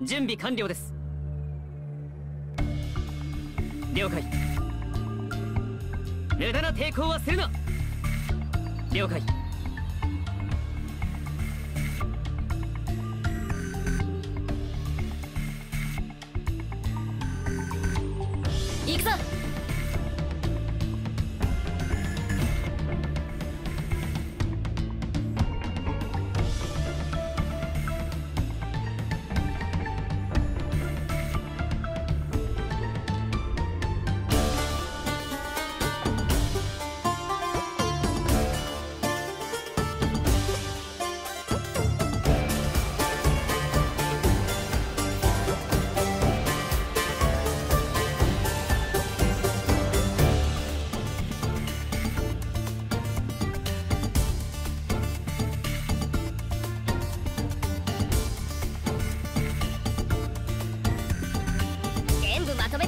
準備完了です。了解。無駄な抵抗はするな。了解。行くぞ。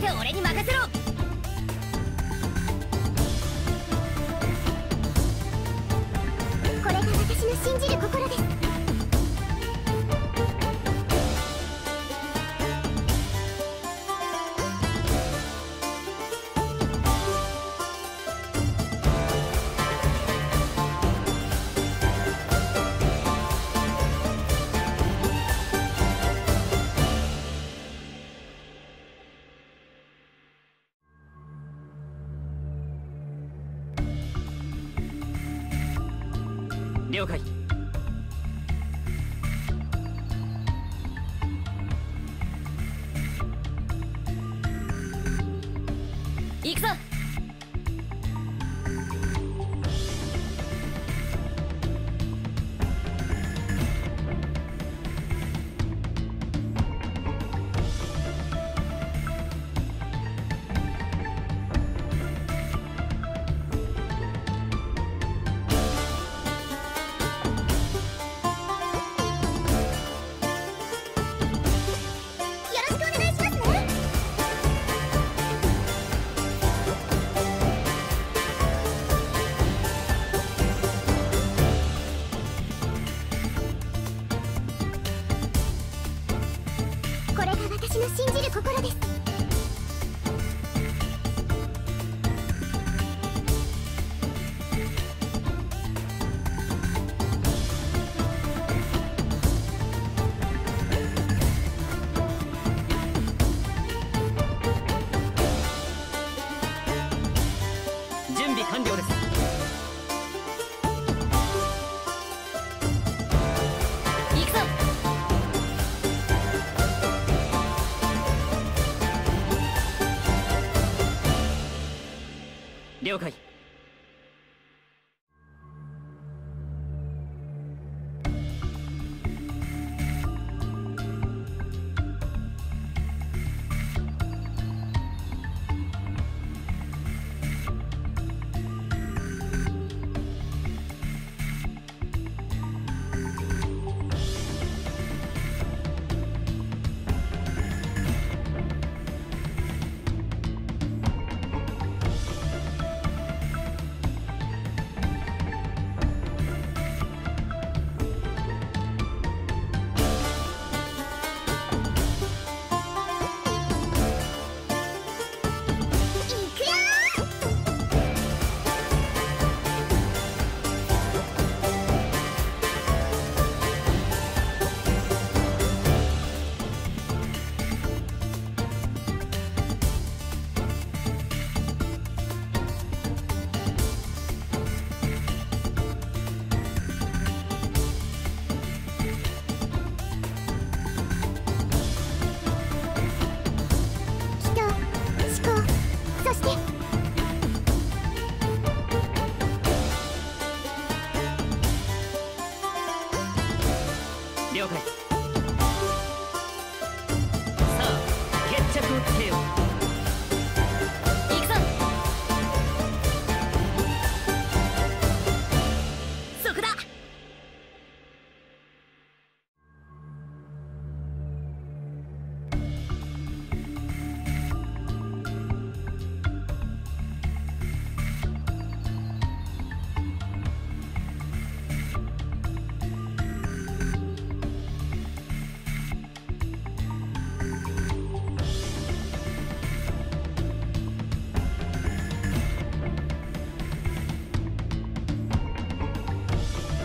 て俺に任せろ。了解。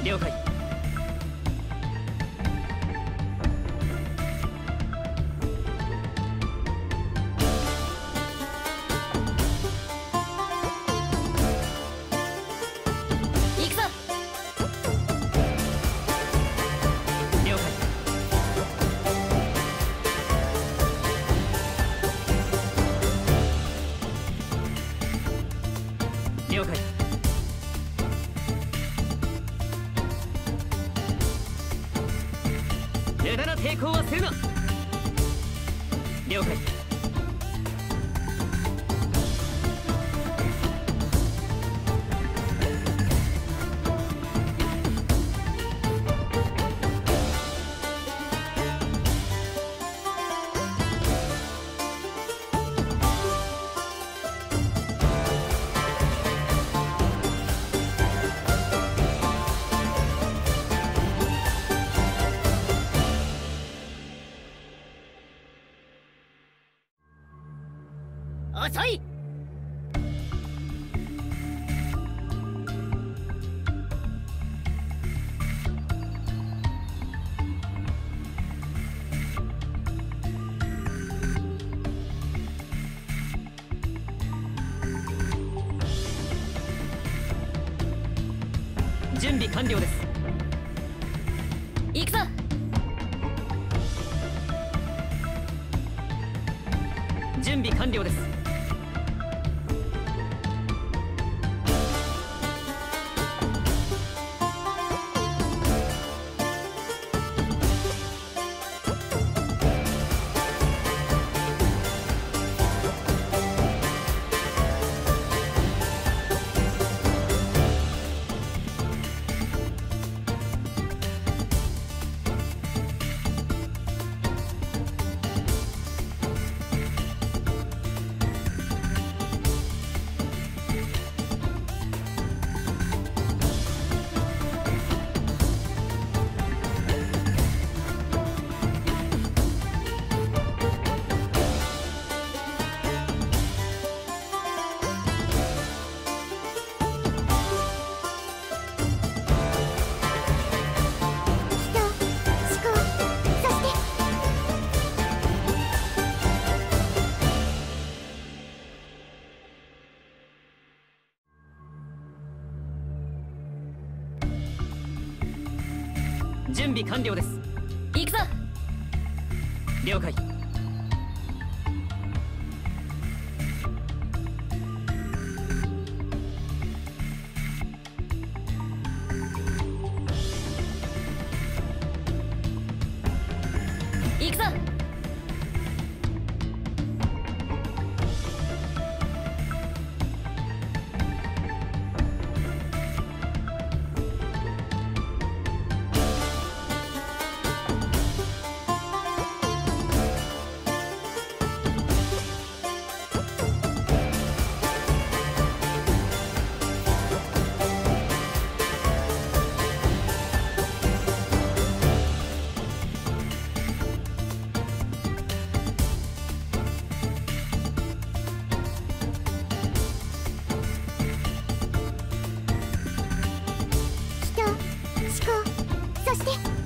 了解。抵抗はするな了解。遅い。準備完了です。行くぞ。準備完了です。準備完了です。行くぞ。了解考そして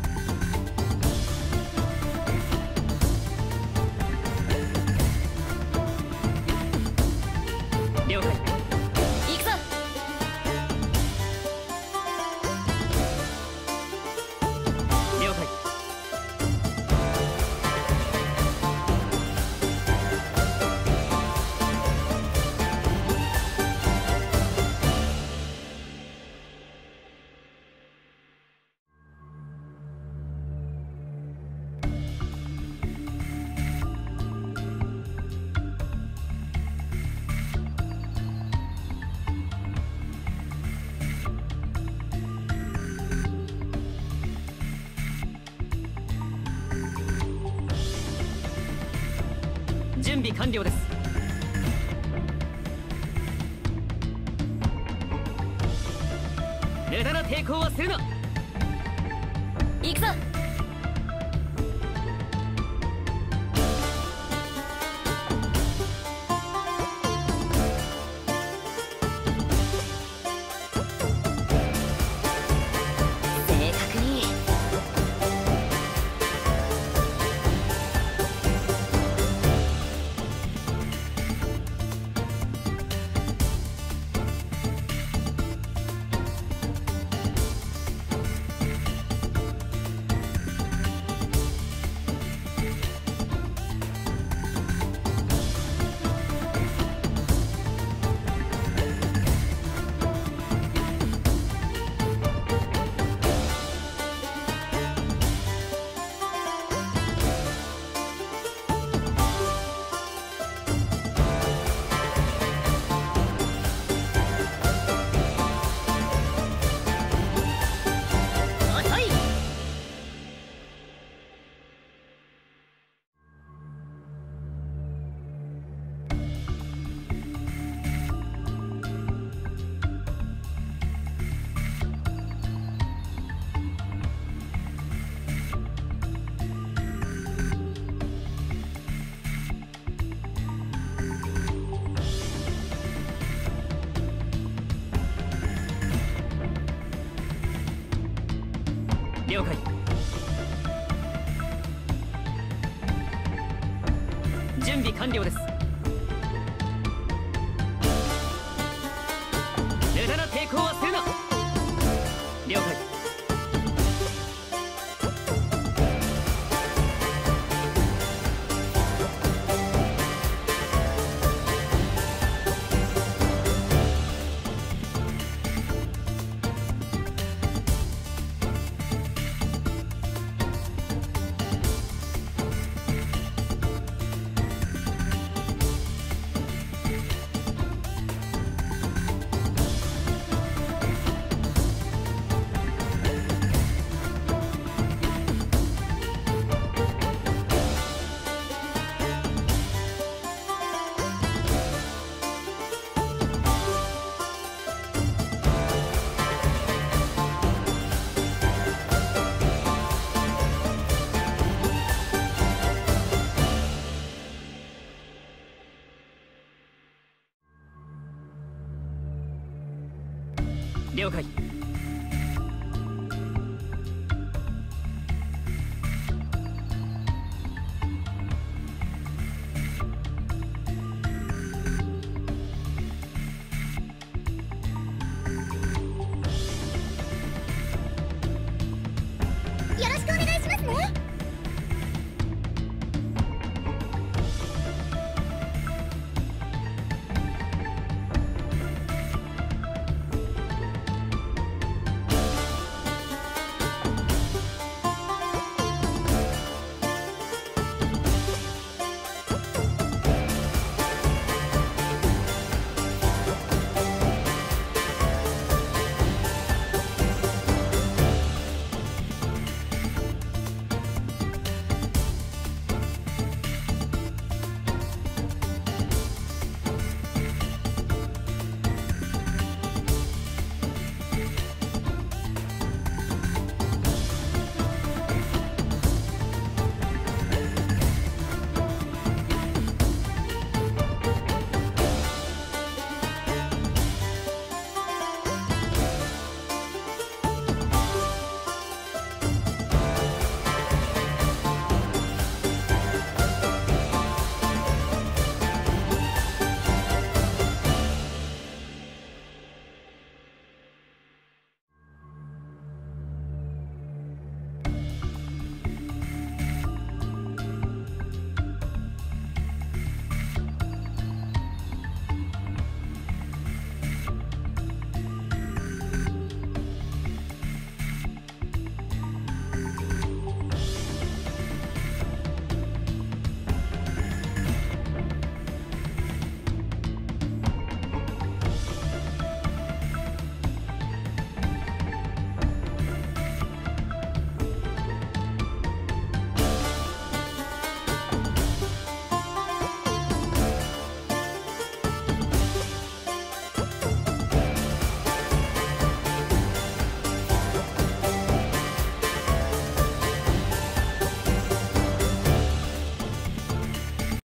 完了です。無駄な抵抗はするな。行くぞ。